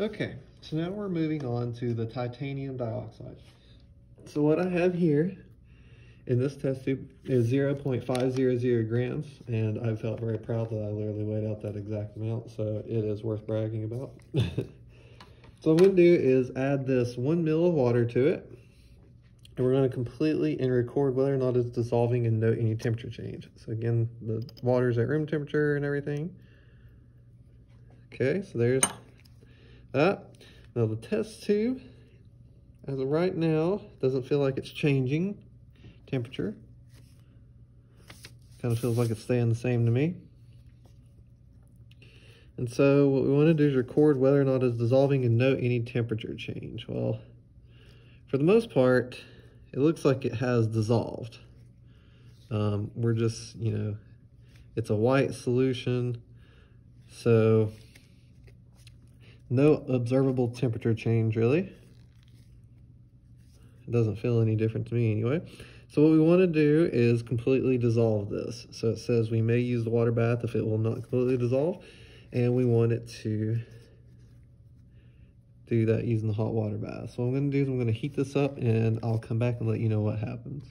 Okay, so now we're moving on to the titanium dioxide. So what I have here in this test tube is 0.500 grams, and I felt very proud that I literally weighed out that exact amount, so it is worth bragging about. so what I'm going to do is add this one mil of water to it, and we're going to completely and record whether or not it's dissolving and note any temperature change. So again, the water's at room temperature and everything. Okay, so there's Now the test tube, as of right now, doesn't feel like it's changing temperature. Kind of feels like it's staying the same to me. And so what we want to do is record whether or not it's dissolving and note any temperature change. Well, for the most part, it looks like it has dissolved. Um, we're just, you know, it's a white solution. So no observable temperature change really. It doesn't feel any different to me anyway. So what we want to do is completely dissolve this. So it says we may use the water bath if it will not completely dissolve. And we want it to do that using the hot water bath. So what I'm going to do is I'm going to heat this up and I'll come back and let you know what happens.